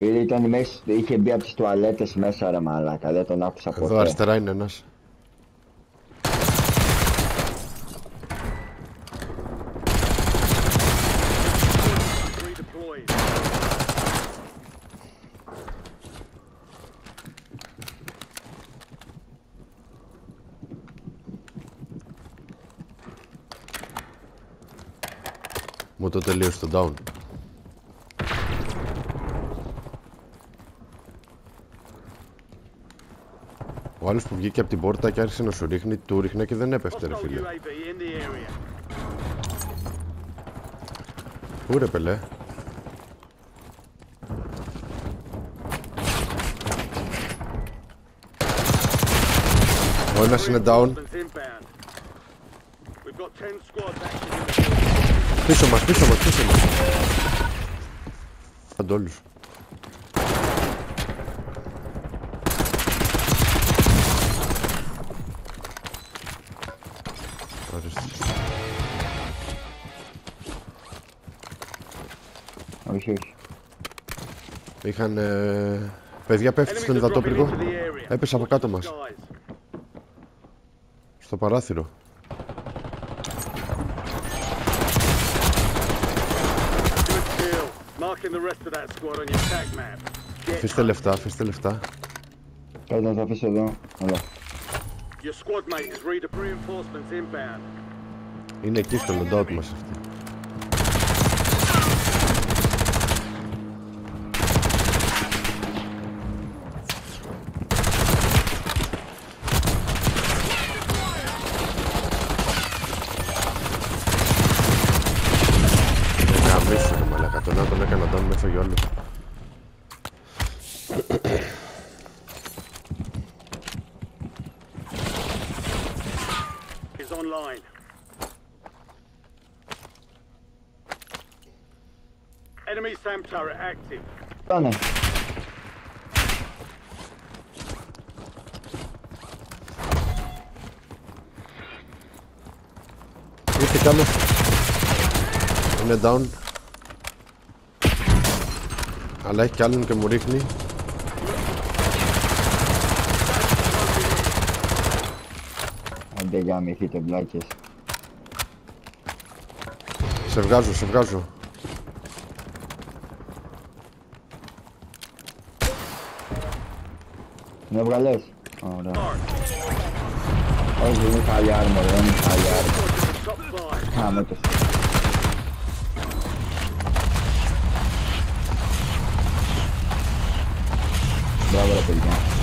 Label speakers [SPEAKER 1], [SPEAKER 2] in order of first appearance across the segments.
[SPEAKER 1] Ήταν μέσα, είχε μπει από τις τουαλέτες μέσα ρε μαλάκα, δεν τον άκουσα ποτέ.
[SPEAKER 2] Εδώ αριστερά είναι ένας.
[SPEAKER 3] Redeployed.
[SPEAKER 2] Μου το τελείωσε το down. Ο άλλος που βγήκε από την πόρτα και άρχισε να σου ρίχνει, του ρίχνε και δεν έπεφτε ρε
[SPEAKER 3] Hostile
[SPEAKER 2] φίλε.
[SPEAKER 3] UAV in the area.
[SPEAKER 2] Πού ρε πελέ; Ο ένας είναι down.
[SPEAKER 3] Reinforcements inbound. We've got 10 squads active in the
[SPEAKER 2] Πίσω μας, πίσω μας, πίσω μας. Αντόλους. Ορίστε.
[SPEAKER 1] Όχι, όχι.
[SPEAKER 2] Είχαν... Ε... Παιδιά πέφτει στον
[SPEAKER 3] Enemies are dropping
[SPEAKER 2] υδατόπυργο.
[SPEAKER 3] into the area.
[SPEAKER 2] Έπεσε από
[SPEAKER 3] Watch
[SPEAKER 2] κάτω
[SPEAKER 3] the
[SPEAKER 2] μας.
[SPEAKER 3] skies.
[SPEAKER 2] Στο παράθυρο.
[SPEAKER 3] Good kill. Marking the rest of that squad on your attack map. Get
[SPEAKER 2] Αφήστε λεφτά, αφήστε λεφτά.
[SPEAKER 1] Κάτω να τα αφήσω εδώ. Έλα.
[SPEAKER 3] Your squad mate is read reinforcements inbound.
[SPEAKER 2] Είναι εκεί στο loadout μας αυτή. Ε, γαμίσου, ρε μαλάκα. Τον άλλο τον έκανα down με έφαγε όλους.
[SPEAKER 3] online. Enemy SAM turret active.
[SPEAKER 2] Stunning. Bitte Kamme. Einer down. Alle Kallen, kann man nicht. Μου ρίχνει.
[SPEAKER 1] Άντε γαμηθείτε μπλάκες.
[SPEAKER 2] Σε βγάζω, σε βγάζω.
[SPEAKER 1] Με βγαλές. Ωραία. Όχι, δεν είχα άλλη άρμορ, δεν είχα άλλη άρμορ.
[SPEAKER 3] Top five.
[SPEAKER 1] Κάμε το. Μπράβο ρε παιδιά.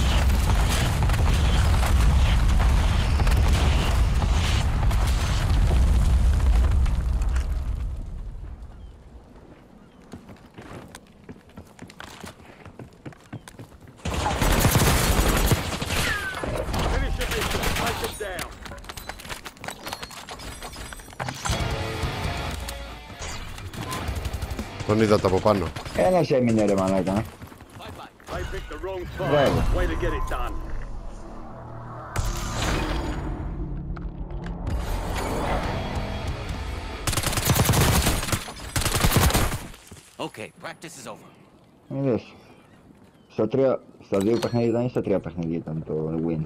[SPEAKER 3] Down.
[SPEAKER 2] Τον είδατε από πάνω.
[SPEAKER 1] Ένας έμεινε ρε μαλάκα.
[SPEAKER 3] They picked the wrong fight.
[SPEAKER 1] Bravo.
[SPEAKER 3] Way to get it done.
[SPEAKER 4] Okay, practice is over.
[SPEAKER 1] Είδες. Στα τρία, στα δύο παιχνίδια ήταν ή στα τρία παιχνίδια ήταν το win;